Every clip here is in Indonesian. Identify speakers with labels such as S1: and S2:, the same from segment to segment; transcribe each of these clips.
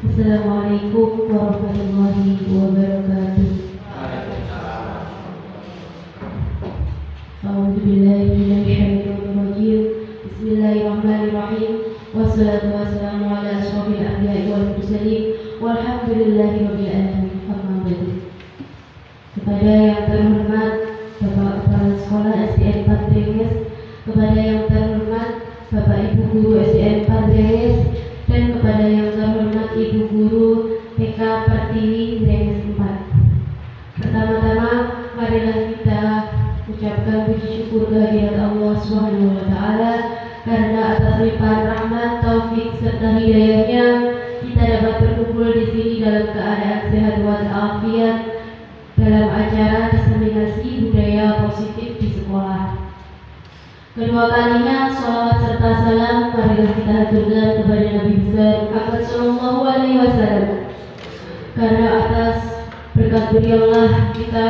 S1: Assalamualaikum warahmatullahi wabarakatuh. Rajim. Bismillahirrahmanirrahim. Wassalatu wassalamu ala asyrofil anbiya'i wal mursalin walhamdulillahi rabbil alamin. Kepada yang terhormat Bapak Kepala Sekolah SDN Padremes, kepada yang terhormat Bapak Ibu Guru SDN dan kepada yang terhormat Ibu Guru TK Pertiwi Dremes 4. Pertama-tama, marilah kita ucapkan puji syukur kehadirat Allah Subhanahu wa taala karena atas limpahan rahmat, taufik serta hidayahnya kita dapat berkumpul di sini dalam keadaan sehat walafiat dalam acara diseminasi budaya positif di sekolah. Kedua kalinya salawat serta salam marilah kita haturkan kepada Nabi besar Muhammad Sallallahu Alaihi Wasallam. Karena atas berkat beliaulah kita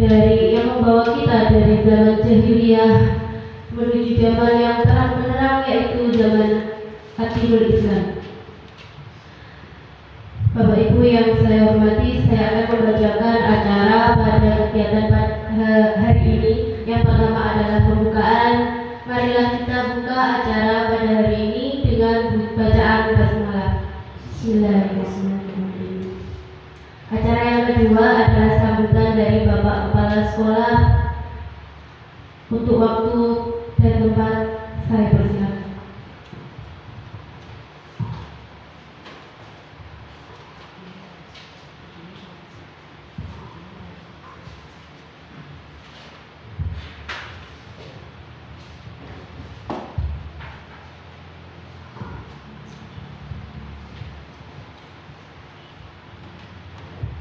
S1: dari yang membawa kita dari zaman jahiliyah menuju zaman yang terang menerang yaitu zaman Atimul Islam. Bapak Ibu yang saya hormati, saya akan membacakan acara pada kegiatan hari ini. Yang pertama adalah pembukaan. Marilah kita buka acara pada hari ini dengan bacaan basmalah. Bismillahirrahmanirrahim. Acara yang kedua adalah sambutan dari Bapak Kepala Sekolah. Untuk waktu dan tempat saya persilakan.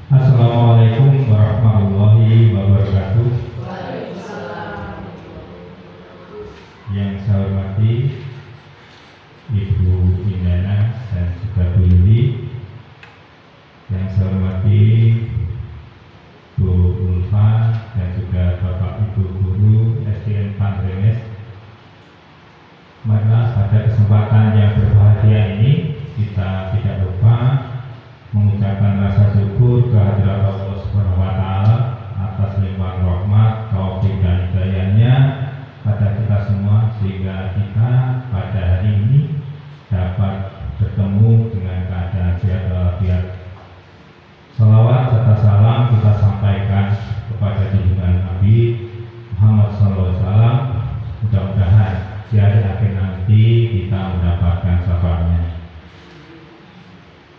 S2: Assalamualaikum warahmatullahi wabarakatuh. Yang saya hormati Ibu Indana dan juga Bu Yuli. Yang saya hormati Bu Ulfa dan juga Bapak Ibu Guru SDN Pandremes. Marilah pada kesempatan yang berbahagia ini kita tidak lupa mengucapkan rasa syukur kehadirat Mudah-mudahan di akhir nanti kita mendapatkan syafaatnya.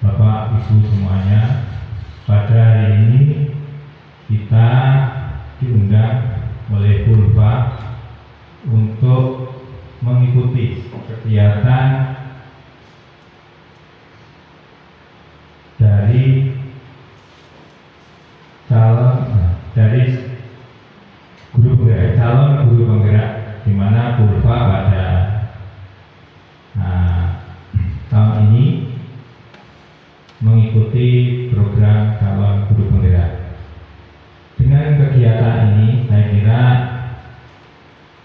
S2: Bapak Ibu semuanya, pada hari ini kita diundang oleh Purba untuk mengikuti kegiatan dari calon dari mengikuti program calon guru penggerak. Dengan kegiatan ini, saya kira,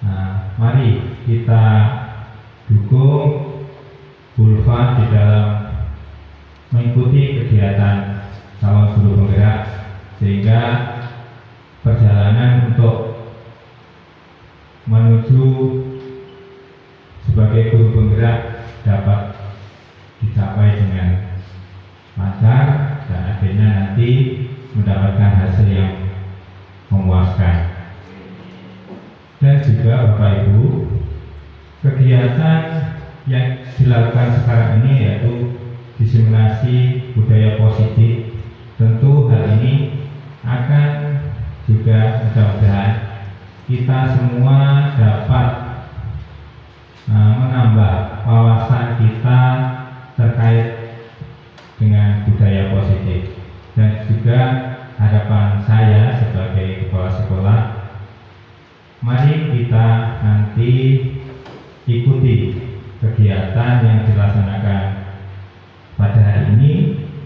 S2: nah, mari kita dukung Bulva di dalam mengikuti kegiatan calon guru penggerak sehingga perjalanan untuk menuju sebagai guru penggerak dapat dicapai dengan lancar dan akhirnya nanti mendapatkan hasil yang memuaskan. Dan juga Bapak Ibu, kegiatan yang dilakukan sekarang ini yaitu diseminasi budaya positif. Tentu hal ini akan juga mudah-mudahan kita semua dapat uh, menambah wawasan kita terkait dengan budaya positif. Dan juga harapan saya sebagai kepala sekolah mari kita nanti ikuti kegiatan yang dilaksanakan pada hari ini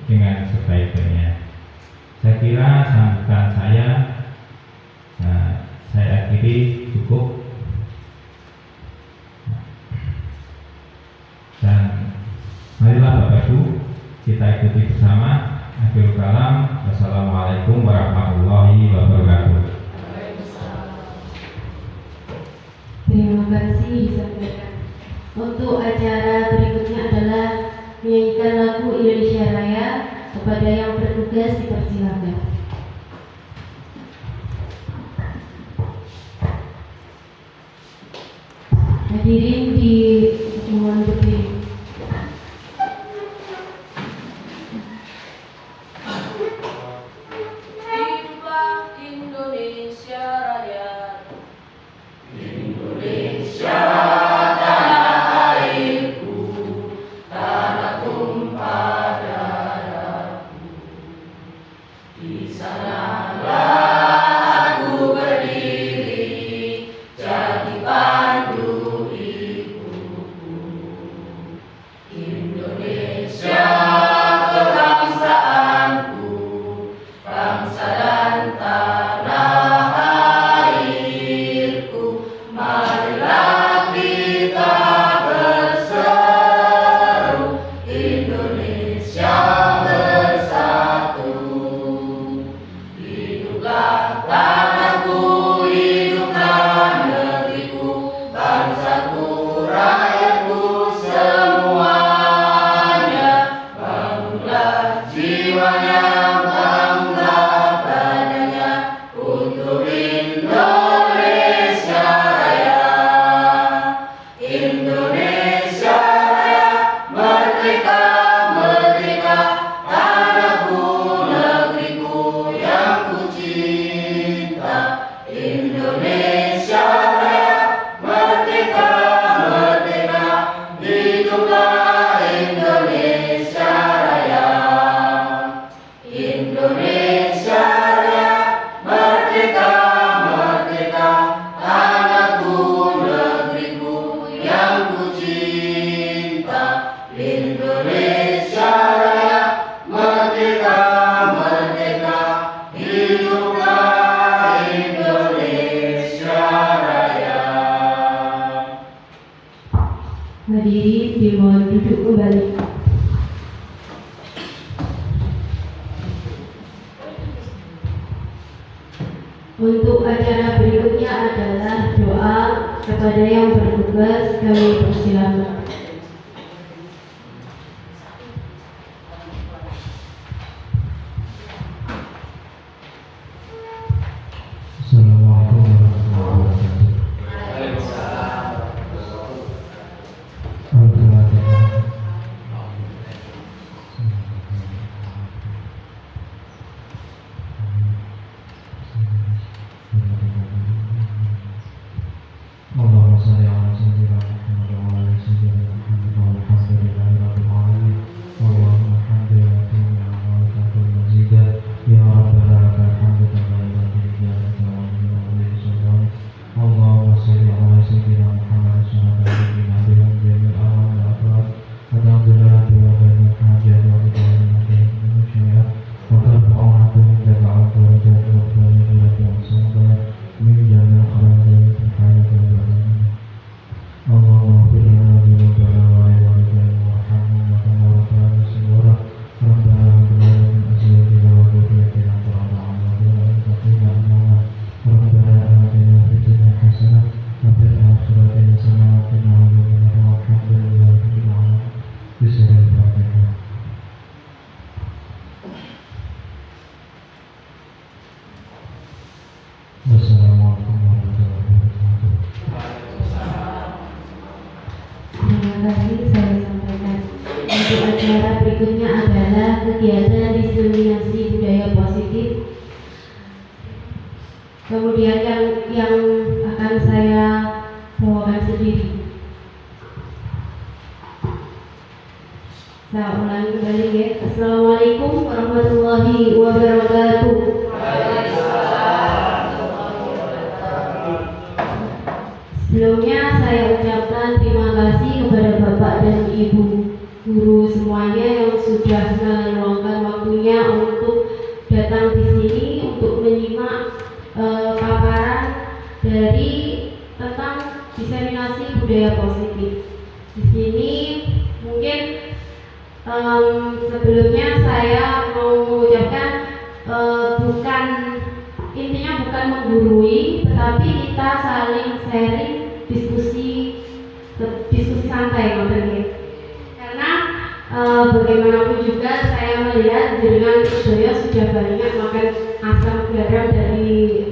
S2: dengan sebaik-baiknya. Saya kira sambutan saya nah, saya akhiri cukup. Dan marilah Bapak Ibu kita ikuti bersama. akhir kalam. assalamualaikum warahmatullahi wabarakatuh.
S3: Terima kasih. Untuk acara berikutnya adalah menyanyikan lagu Indonesia Raya kepada yang bertugas dipersilakan. Hadirin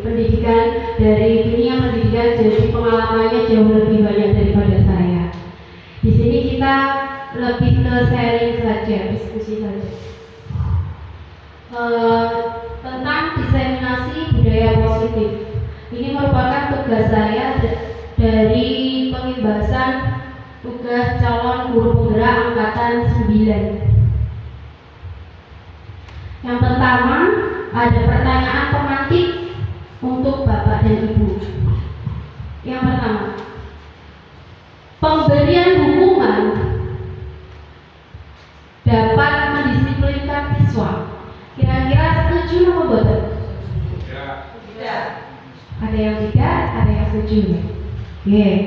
S1: pendidikan dari dunia pendidikan jadi pengalamannya jauh lebih banyak daripada saya. Di sini kita lebih ke sharing saja, diskusi saja. Eh, tentang diseminasi budaya positif. Ini merupakan tugas saya da- dari pengimbasan tugas calon guru penggerak angkatan 9. Yang pertama, ada pertanyaan pemantik Oke.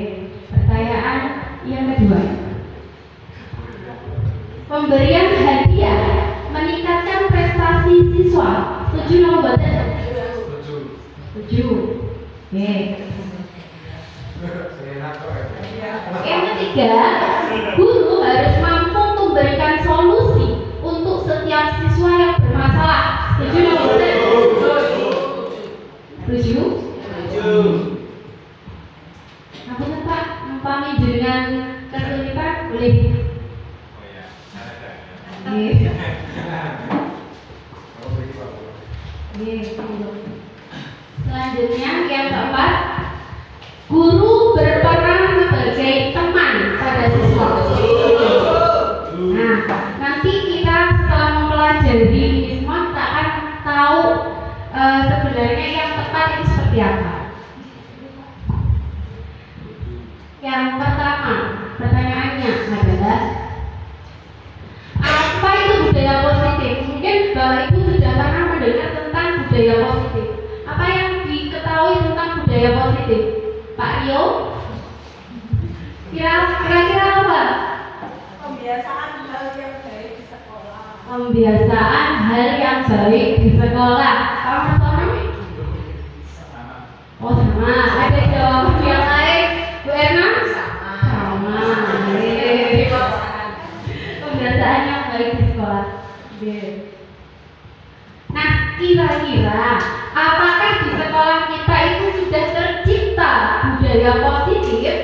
S1: Budaya positif?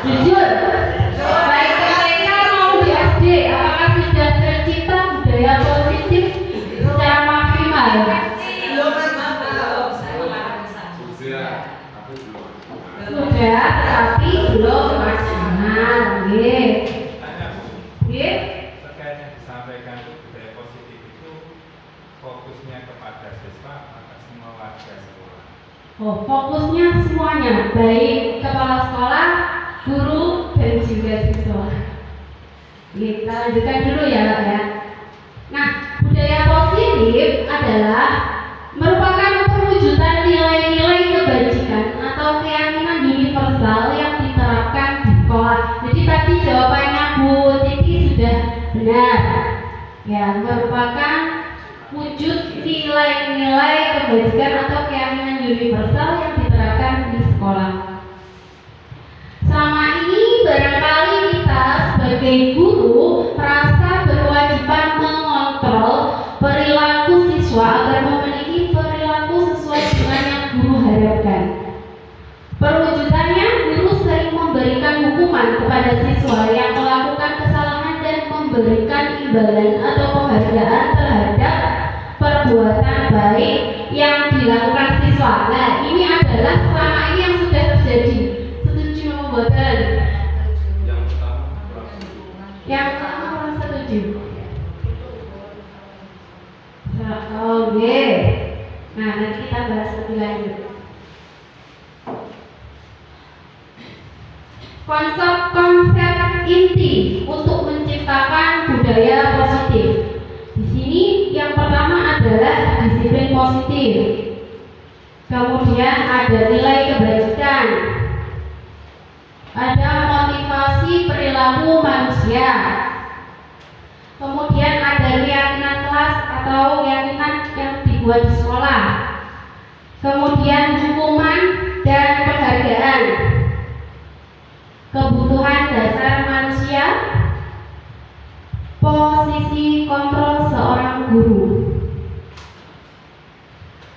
S1: Jujur.
S2: Fokusnya
S1: semuanya, baik kepala sekolah, guru, dan juga siswa. Kita lanjutkan dulu ya, Pak ya. Nah, budaya positif adalah merupakan perwujudan nilai-nilai kebajikan atau keyakinan universal yang diterapkan di sekolah. Jadi tadi jawabannya Bu Titi sudah benar. Ya, merupakan wujud nilai-nilai kebajikan atau keyakinan universal yang diterapkan di sekolah. Selama ini barangkali kita sebagai guru merasa berkewajiban mengontrol perilaku siswa agar memiliki perilaku sesuai dengan yang guru harapkan. Perwujudannya, guru sering memberikan hukuman kepada siswa yang melakukan kesalahan dan memberikan imbalan atau penghargaan perbuatan baik yang dilakukan siswa. Nah, ini adalah selama ini yang sudah terjadi. Setuju membuatkan?
S2: Yang pertama kurang.
S1: Yang pertama orang setuju. Sa- Oke. Nah, nanti kita bahas lebih lanjut. Konsep-konsep inti untuk menciptakan budaya positif adalah disiplin positif. Kemudian ada nilai kebajikan. Ada motivasi perilaku manusia. Kemudian ada keyakinan kelas atau keyakinan yang dibuat di sekolah. Kemudian hukuman dan penghargaan. Kebutuhan dasar manusia posisi kontrol seorang guru.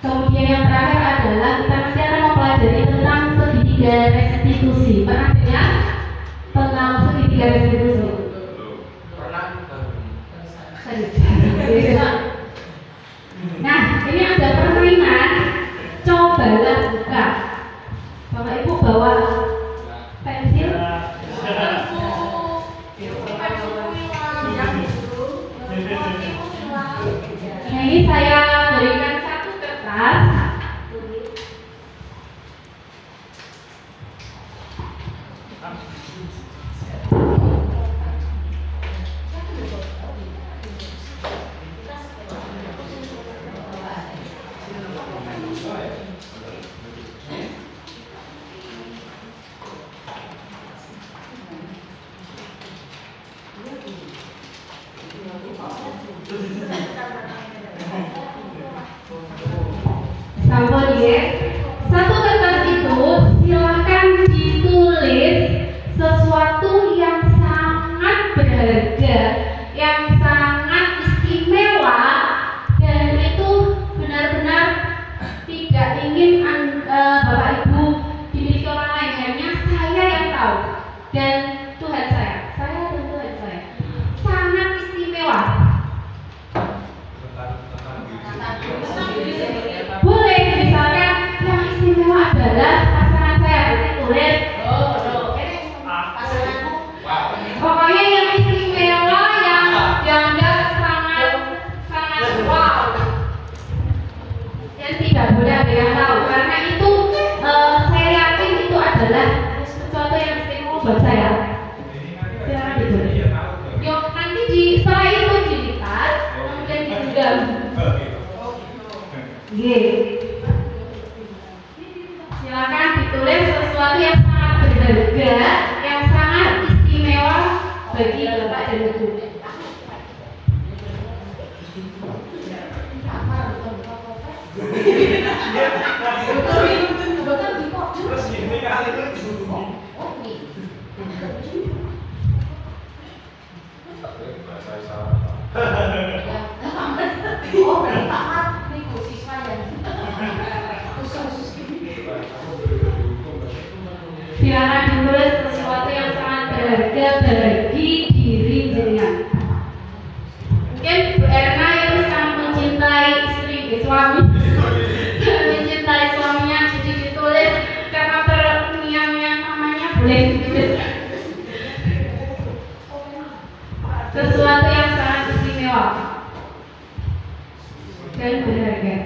S1: Kemudian yang terakhir adalah kita nanti akan mempelajari tentang segitiga restitusi. Pernah dengar tentang segitiga restitusi? gitu suami. Mencintai suaminya jadi ditulis karena terngiang yang namanya boleh ditulis. Sesuatu yang sangat istimewa dan berharga.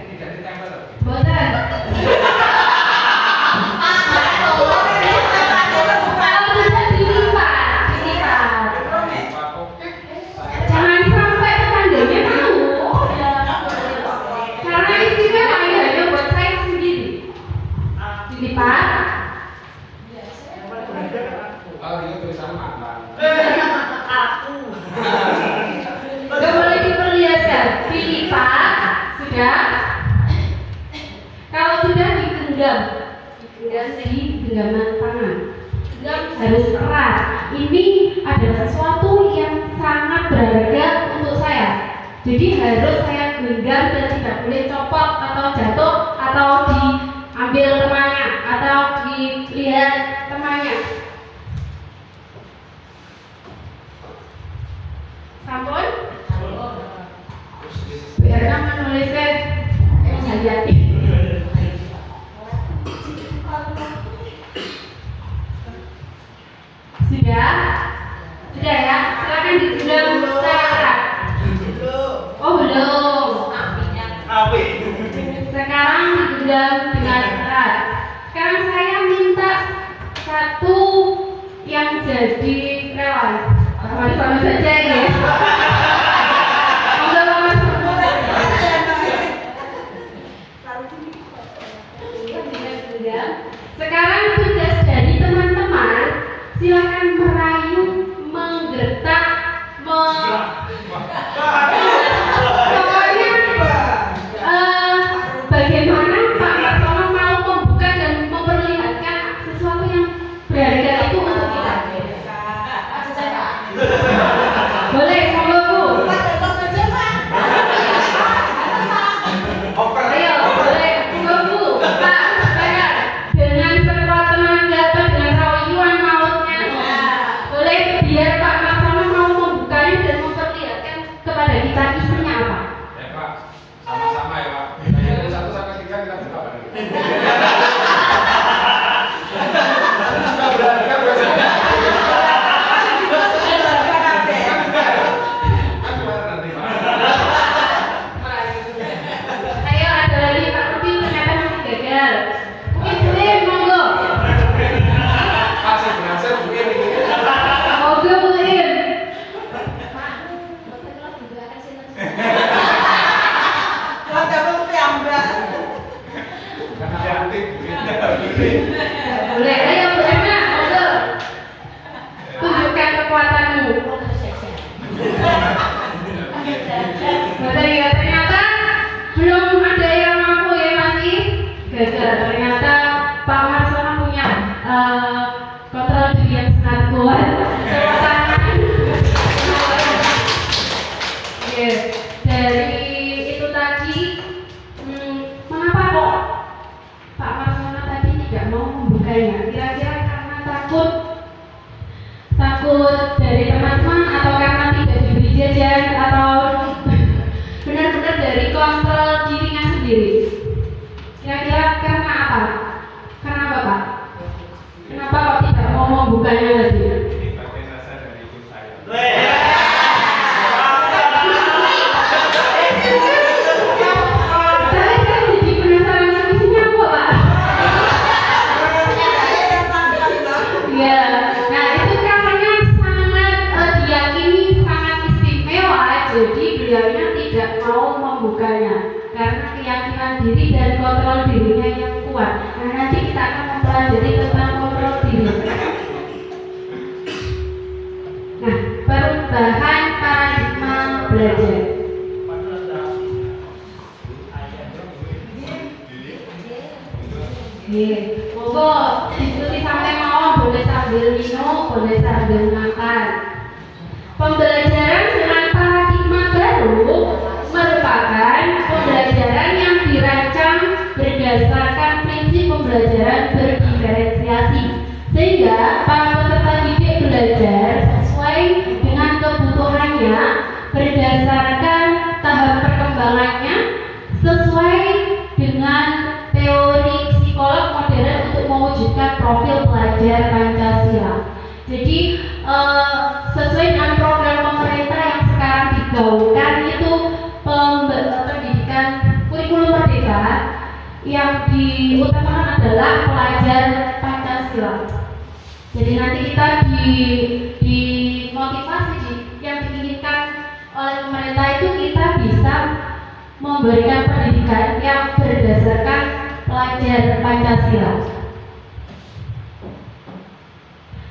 S1: memberikan pendidikan yang berdasarkan pelajar Pancasila.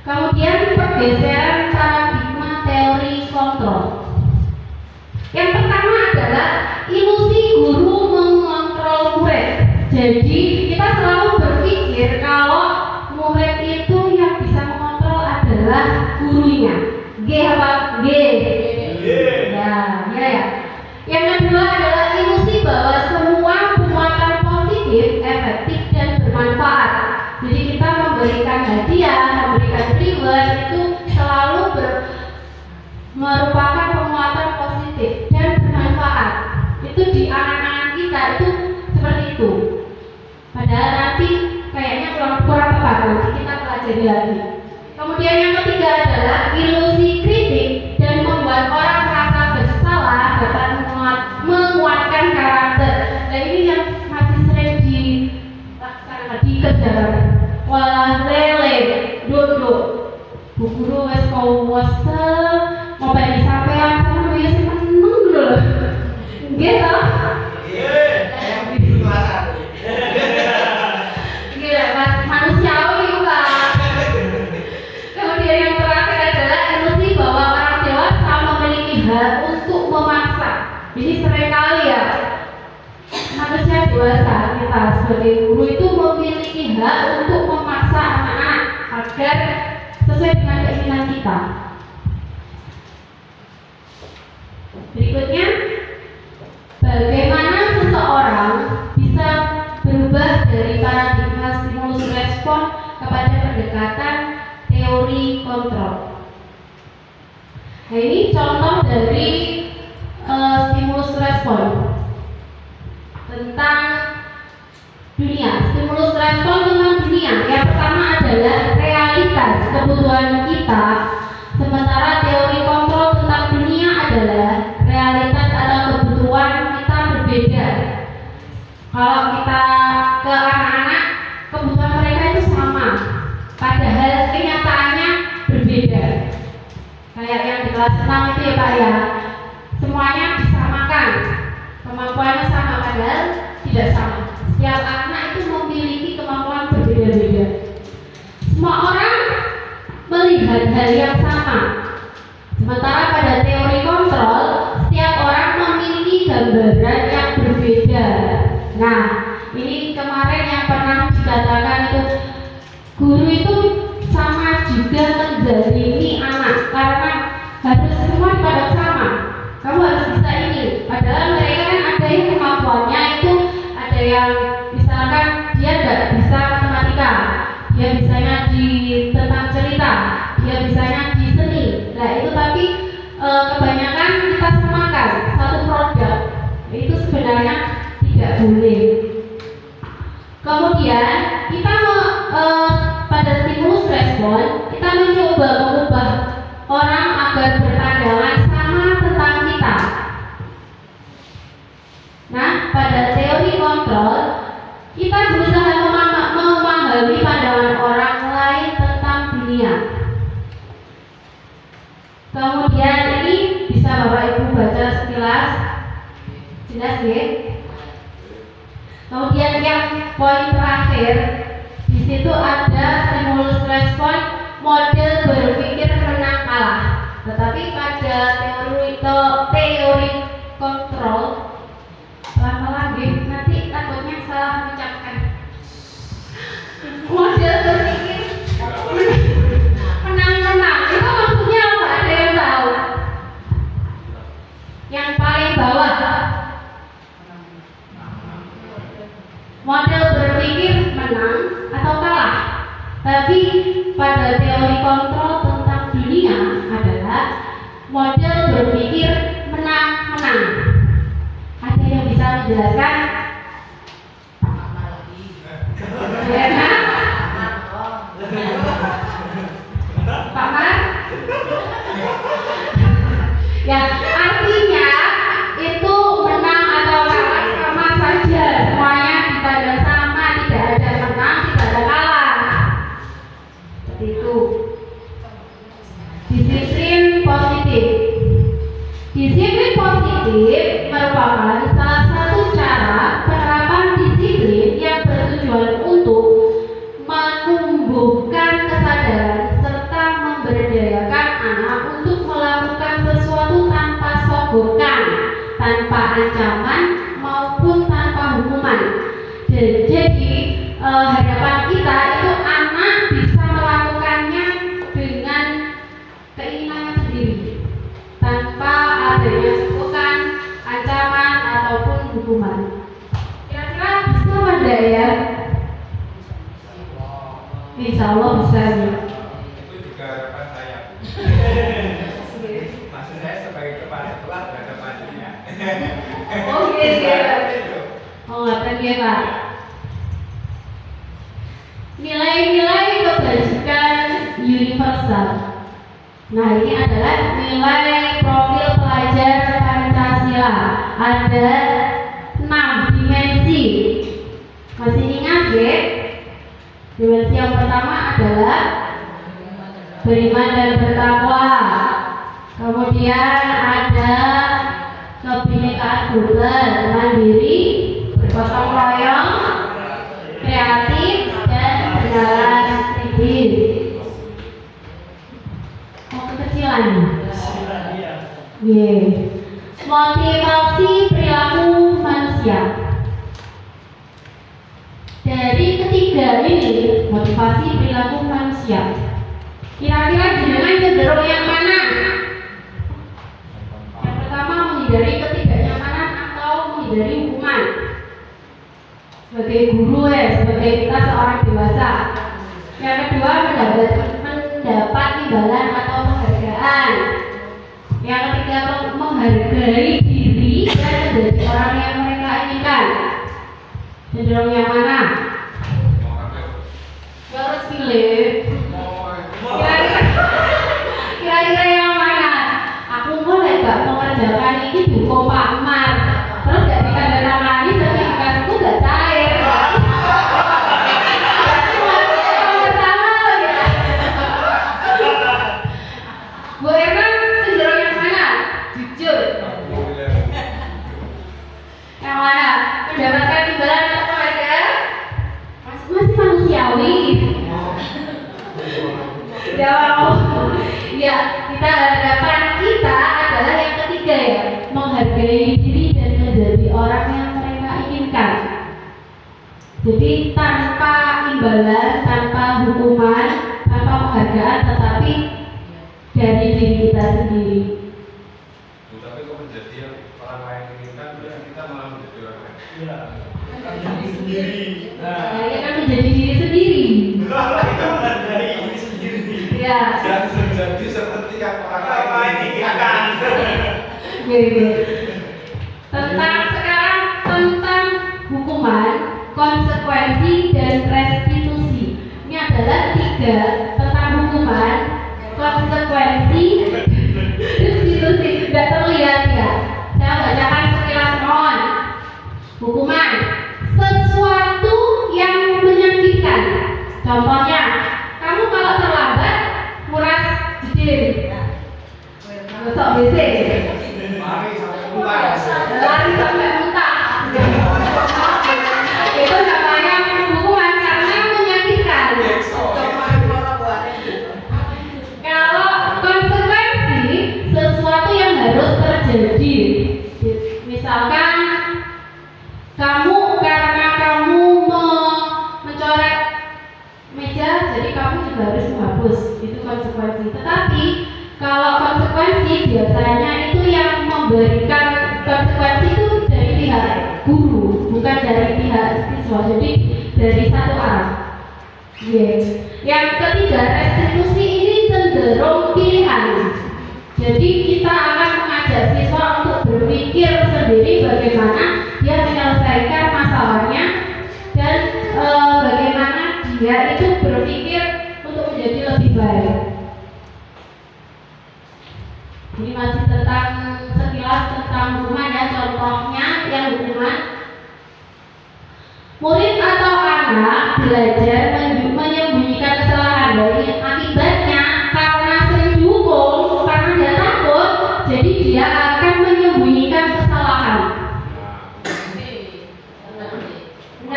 S1: Kemudian pergeseran paradigma teori kontrol. Yang pertama adalah ilusi guru mengontrol murid. Jadi kita selalu berpikir kalau murid itu yang bisa mengontrol adalah gurunya. G? hadiah, memberikan reward itu selalu ber, merupakan penguatan positif dan bermanfaat. Itu di anak-anak kita itu seperti itu. Padahal nanti kayaknya kurang kurang apa kita pelajari lagi. Kemudian yang ketiga adalah ilusi Google é como kalau kita ke anak-anak kebutuhan mereka itu sama. Padahal kenyataannya berbeda. Kayak yang di kelas 6 itu ya Pak ya. Semuanya disamakan. Kemampuannya sama padahal tidak sama. Setiap anak itu memiliki kemampuan berbeda-beda. Semua orang melihat hal yang sama. Sementara pada teori Nah, boleh. Kemudian kita mau e, pada stimulus respon kita mencoba Tapi pada teori kontrol tentang dunia adalah model berpikir menang-menang. Ada yang bisa menjelaskan? Pak Mar? ya,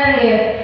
S1: benar ya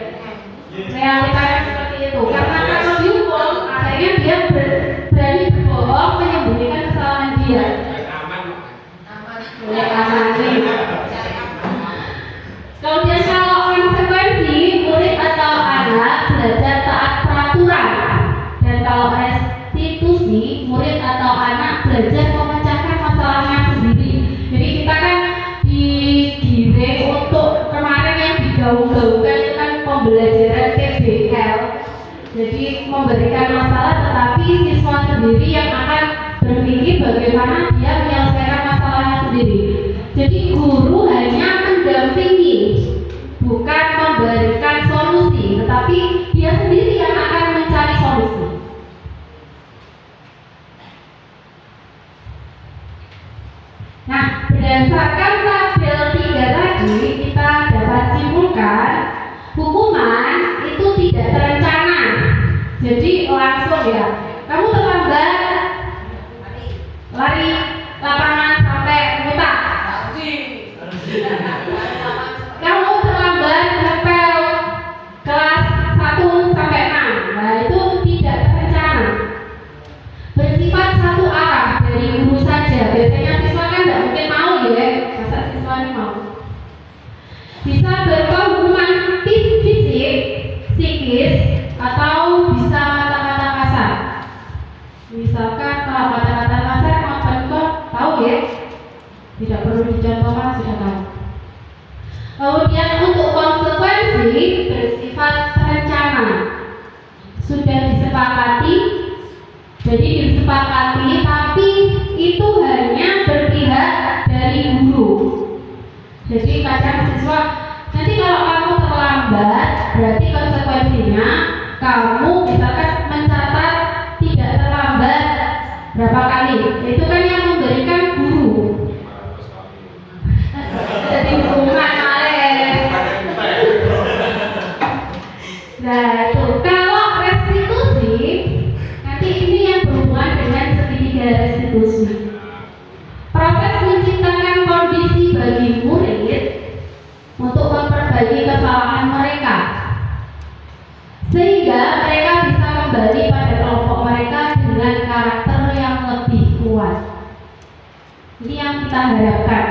S1: kita harapkan.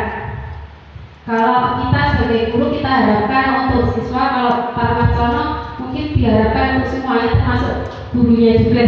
S1: Kalau kita sebagai guru kita harapkan untuk siswa kalau para calon mungkin diharapkan untuk semuanya termasuk gurunya juga.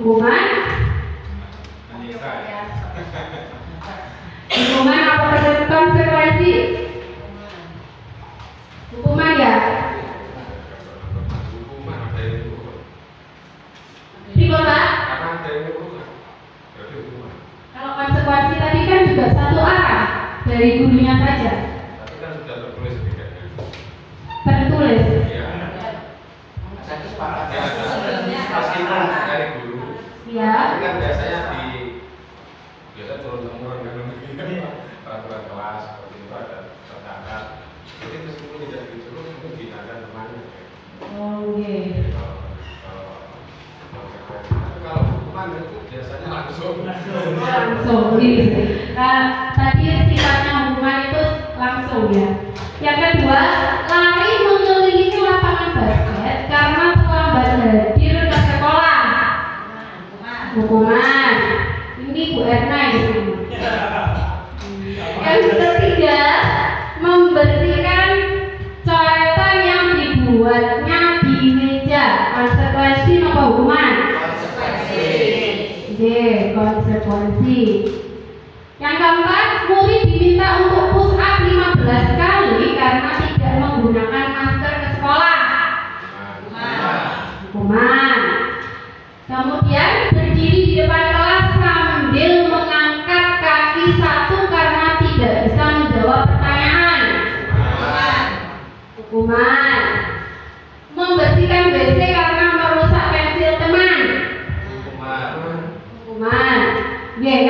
S1: hukuman
S4: hukuman
S1: apa konservasi? Hukuman ya?
S4: Hukuman ada yang hukuman. Ada yang hukuman.
S1: Kalau konservasi tadi kan juga satu arah dari gurunya Yeah,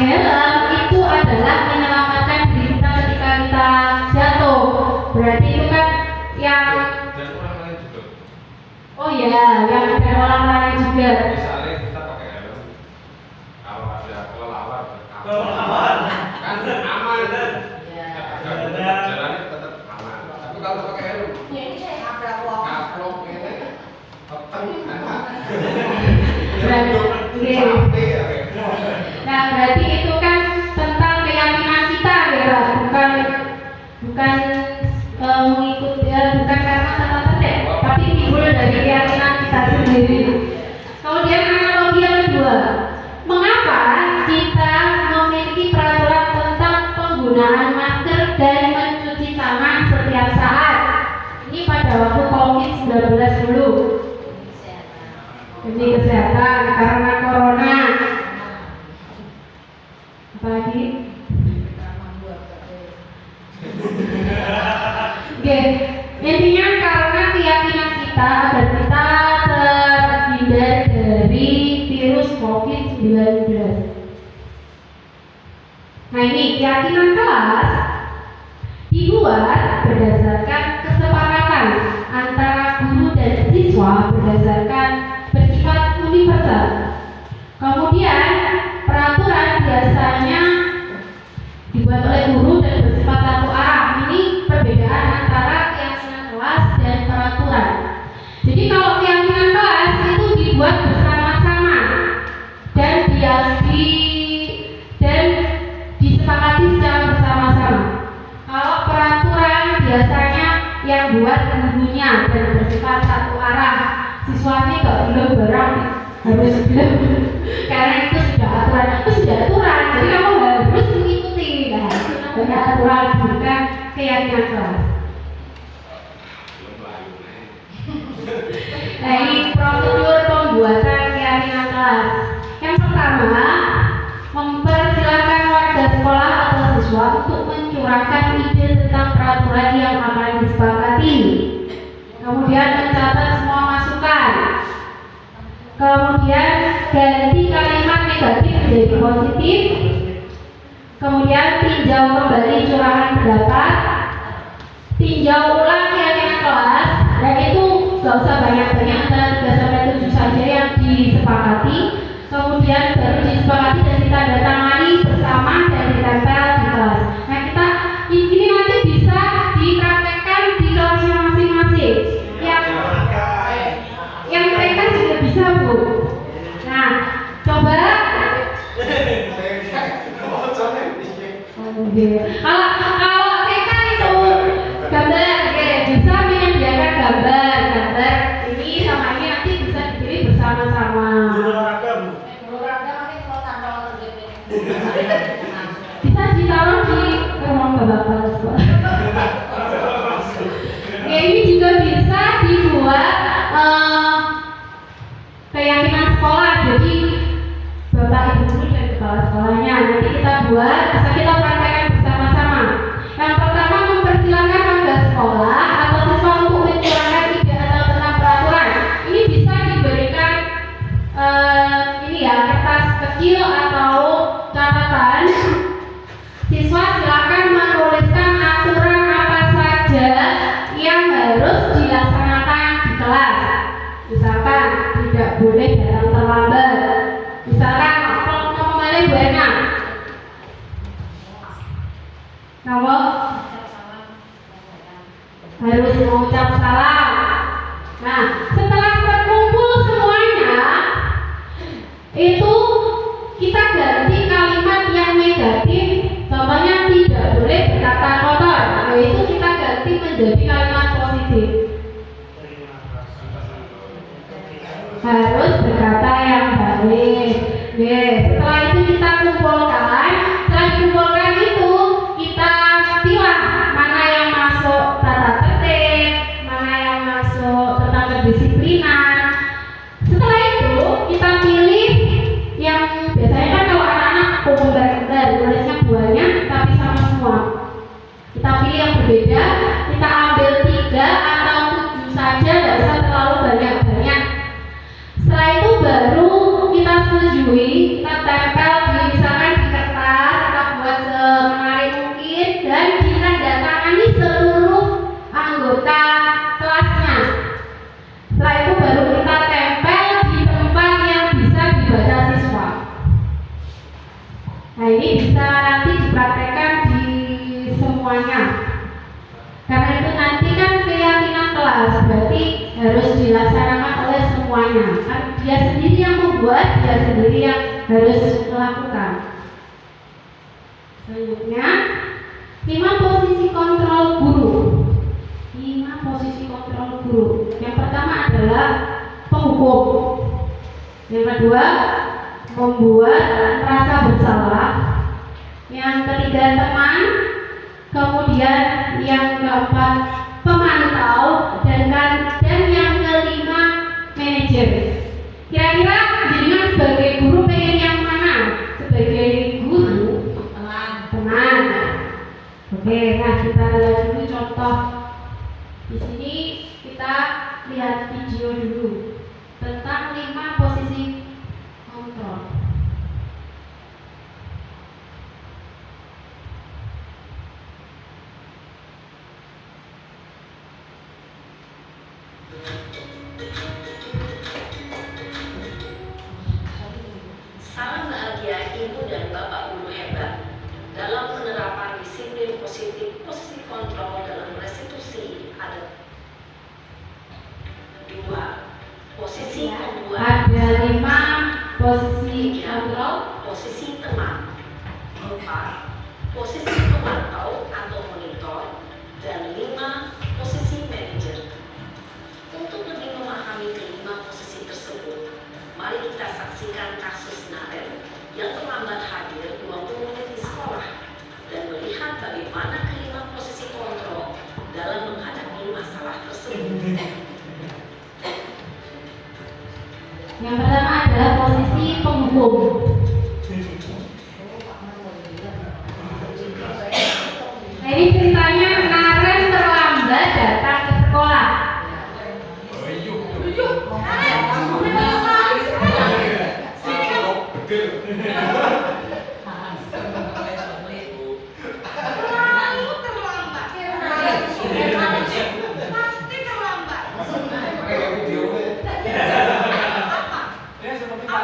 S1: helm
S5: itu
S1: adalah menyelamatkan diri kita ketika kita jatuh. Berarti itu kan yang oh ya yang ada orang lain juga. tinjau kembali curahan pendapat tinjau ulang keyakinan kelas. Dan itu gak usah banyak-banyak antara 3 sampai 7 saja yang disepakati. Kemudian baru disepakati dan kita datang harus melakukan. Selanjutnya, lima posisi kontrol guru. Lima posisi kontrol guru. Yang pertama adalah penghukum. Yang kedua, membuat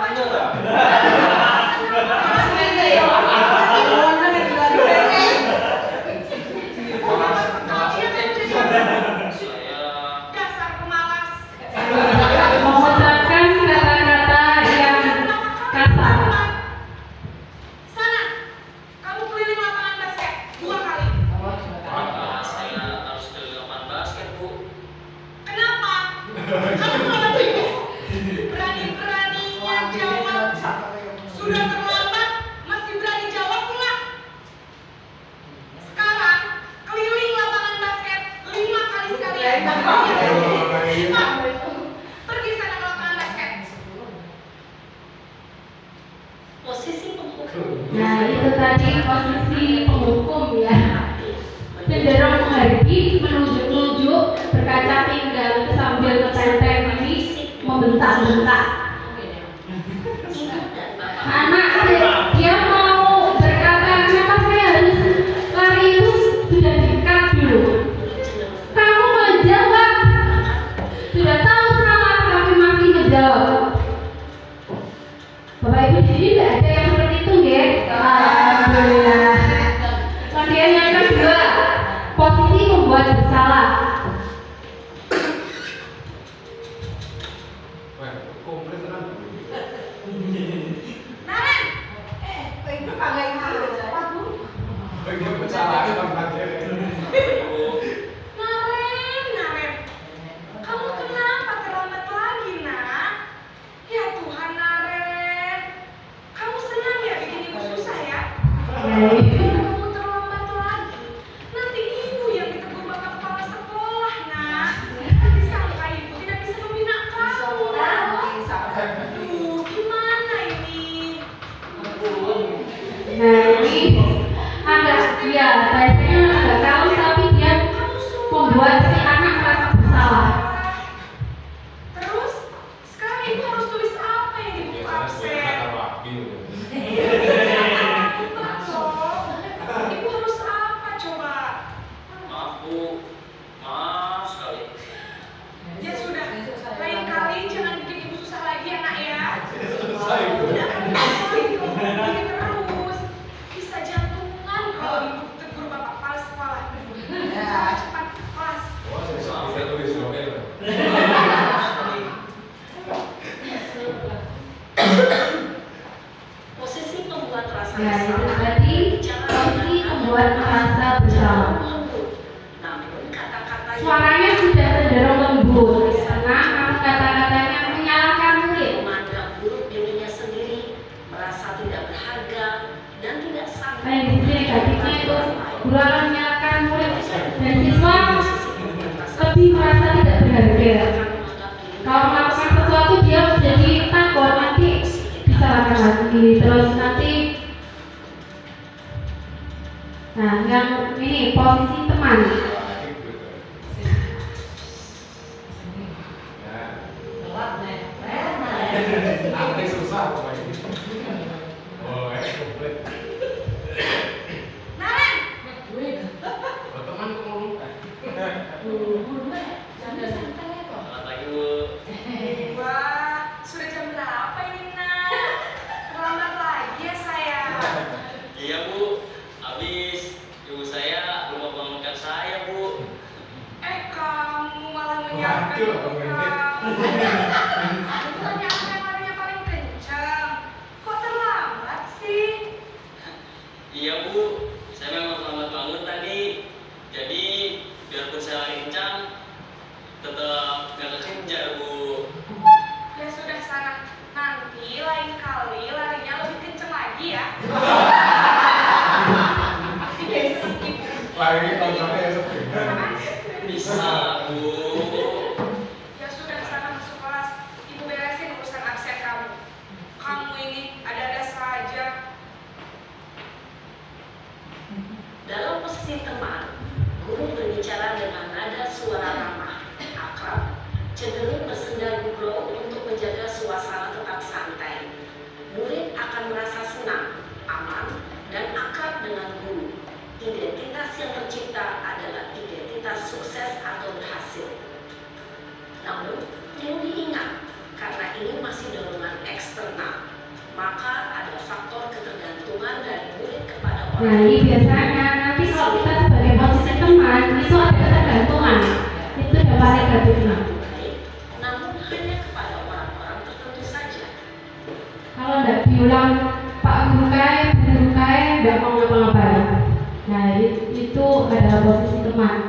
S6: 大丈夫だ
S7: saya
S6: berguna.
S7: Namun hanya kepada orang-orang tertentu saja.
S6: Kalau tidak bilang Pak Guru Kai, Guru Kai tidak mau ngapa-ngapain. Nah itu adalah posisi teman.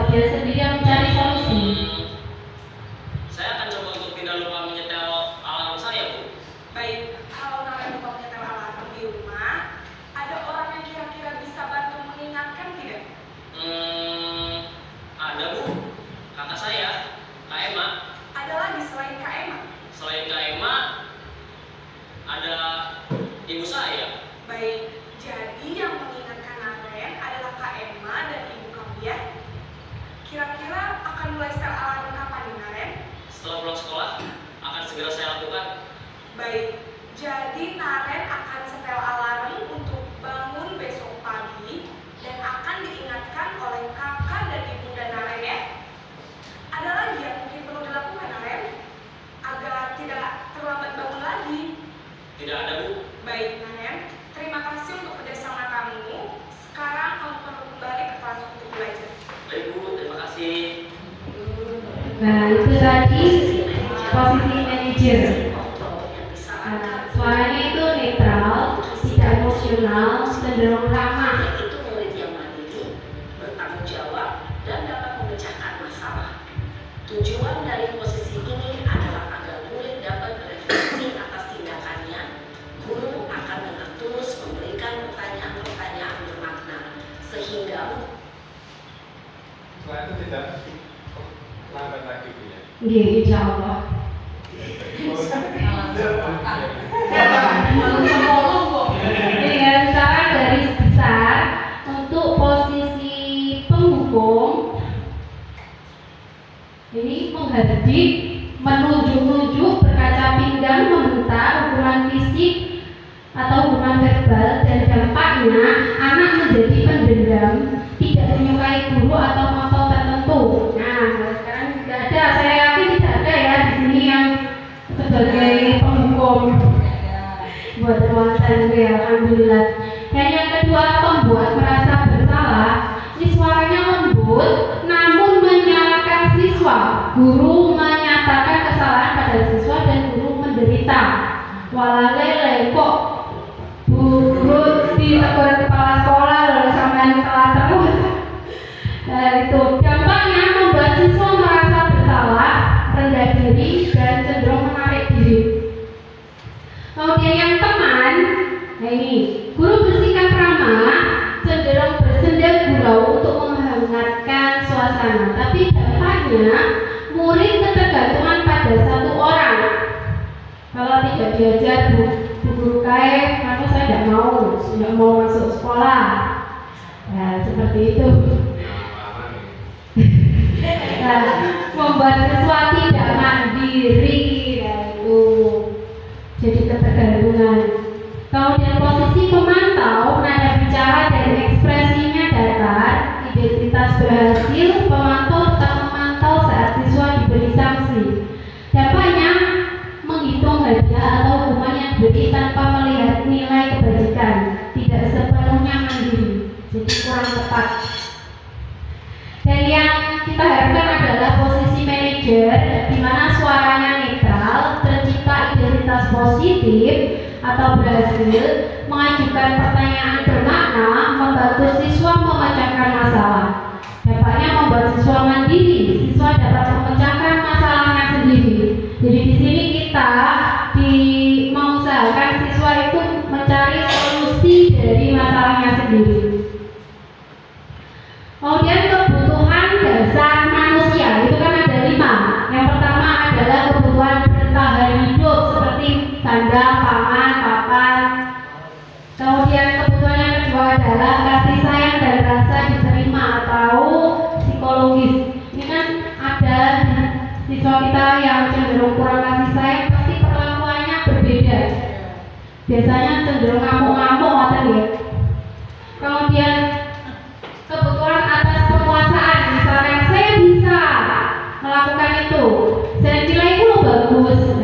S1: appears in diajar bu, bu guru kae, maka saya tidak mau, tidak mau masuk sekolah. Nah, seperti itu. Nah, membuat siswa tidak mandiri, ya itu jadi ketergantungan. Kemudian posisi pemantau, nada bicara dan ekspresinya datar, identitas berhasil, jadi kurang tepat. Dan yang kita harapkan adalah posisi manajer di mana suaranya netral, tercipta identitas positif atau berhasil, mengajukan pertanyaan bermakna, membantu siswa memecahkan masalah. Dampaknya membuat siswa mandiri, siswa dapat memecahkan masalahnya sendiri. Jadi di sini kita di mengusahakan siswa itu mencari solusi dari masalahnya sendiri. Kemudian kebutuhan dasar manusia itu kan ada lima. Yang pertama adalah kebutuhan bertahan hidup seperti sandang, pangan, papan. Kemudian kebutuhan yang kedua adalah kasih sayang dan rasa diterima atau psikologis. Ini kan ada siswa kita yang cenderung kurang kasih sayang pasti perlakuannya berbeda. Biasanya cenderung ngamuk-ngamuk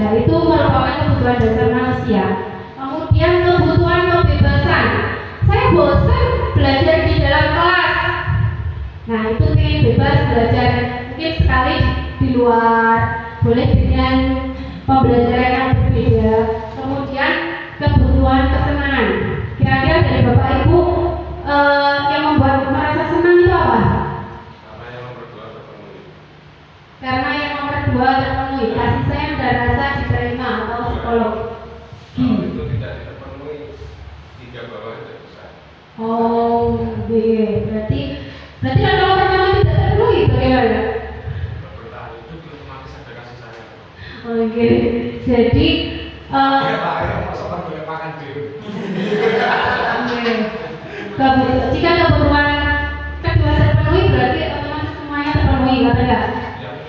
S1: nah itu merupakan kebutuhan dasar manusia. Kemudian kebutuhan kebebasan. Saya bosan belajar di dalam kelas. Nah itu ingin bebas belajar. Mungkin sekali di luar boleh dengan pembelajaran yang berbeda. Kemudian kebutuhan kesenangan. Kira-kira dari bapak ibu eh, yang membuat merasa senang itu apa?
S4: Sama yang nomor dua.
S1: Karena yang nomor dua terpenuhi kasih sayang dan rasa diterima atau psikolog
S4: hmm. itu tidak dipenuhi tiga bawah tidak bisa.
S1: Oh iya. Berarti berarti kan kalau pertama tidak terpenuhi bagaimana
S4: ya, bertahan ya? hidup otomatis ada kasih sayang.
S1: Oke. Okay. jadi uh,
S4: ya pak ya mau boleh makan dulu
S1: jika kebutuhan kedua terpenuhi berarti otomatis semuanya terpenuhi kata enggak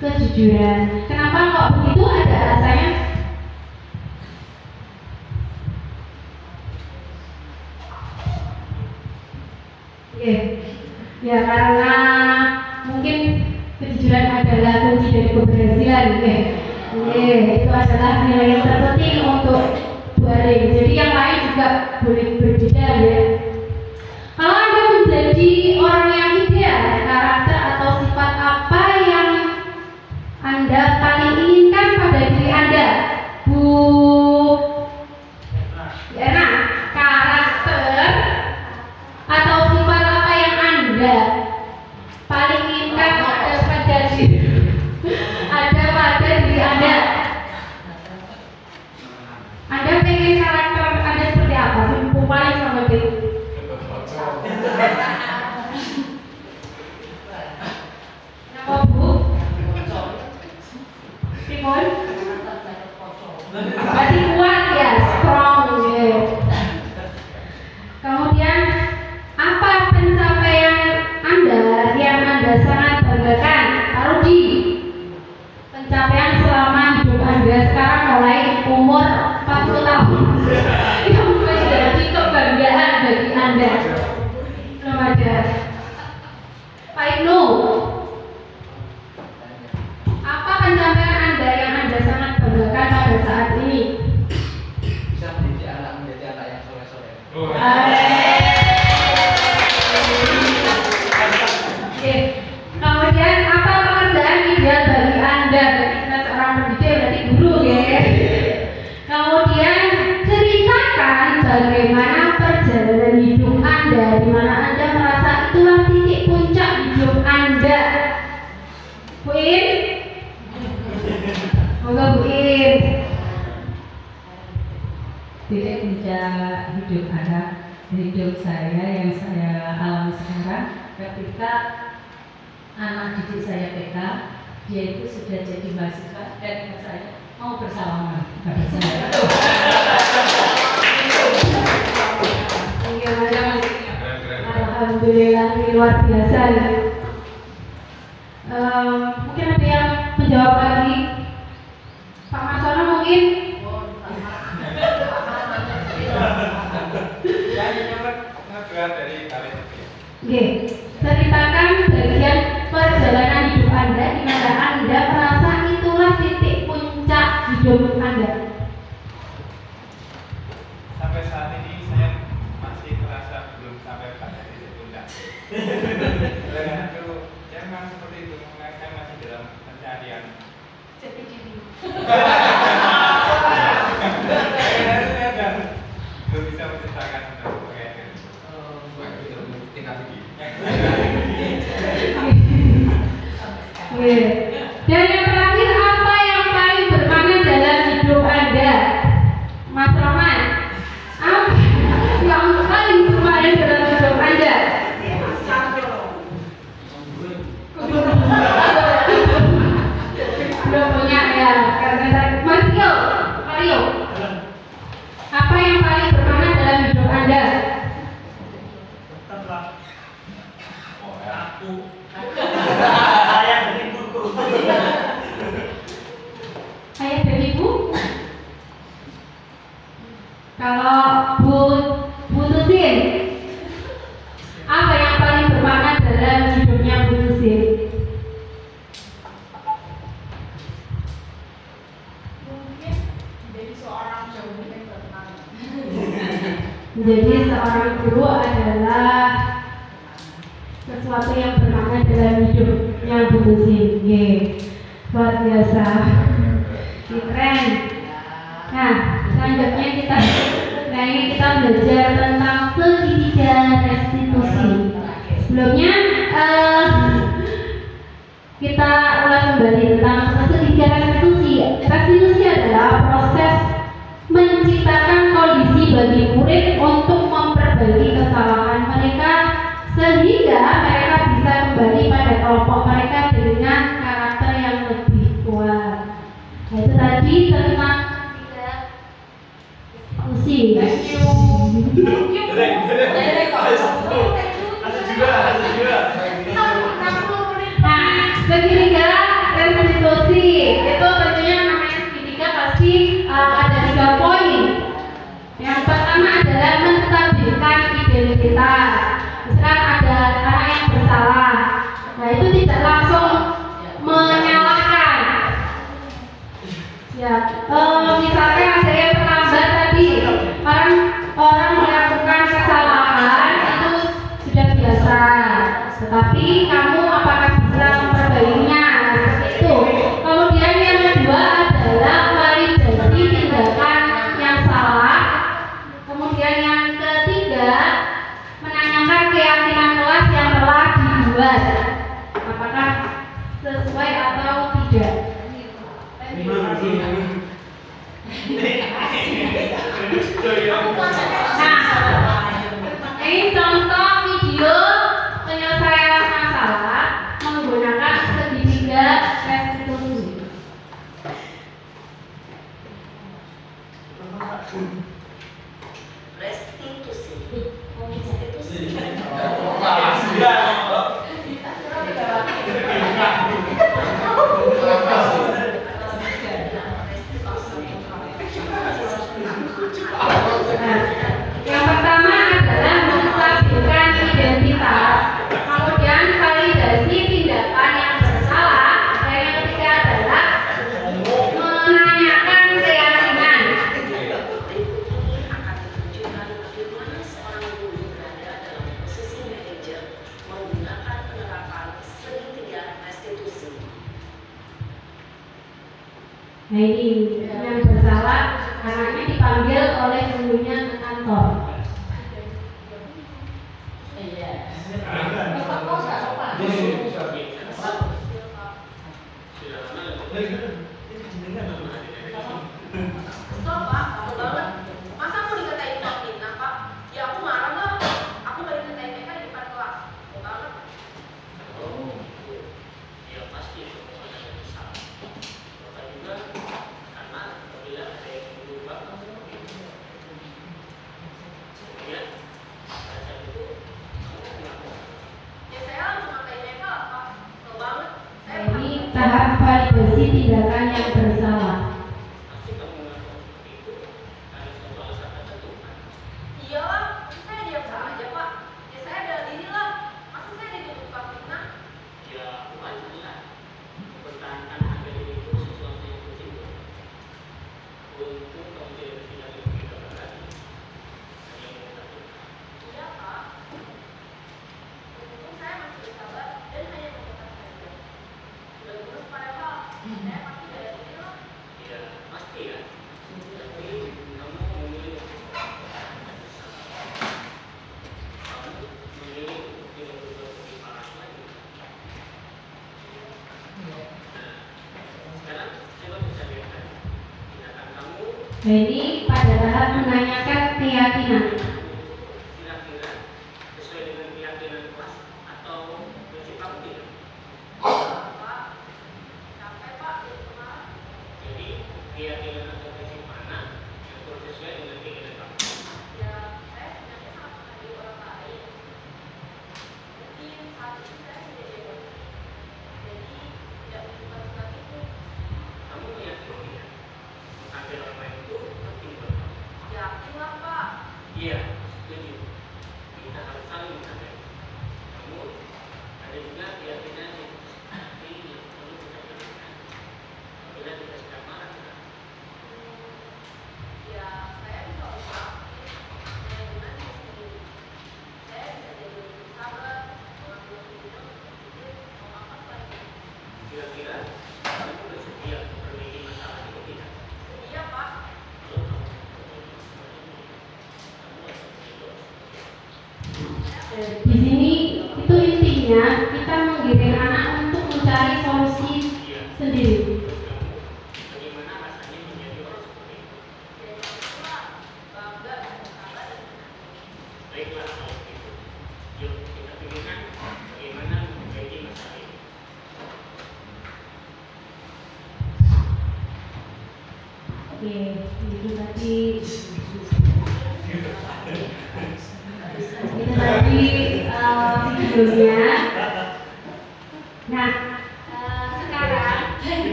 S1: kejujuran. Kenapa kok begitu? Ada alasannya? Yeah. Ya karena mungkin kejujuran adalah kunci dari keberhasilan. Ya. Yeah. itu adalah nilai yang terpenting untuk buat Jadi yang lain juga boleh yang ini
S8: pada
S1: tahap menanyakan keyakinan.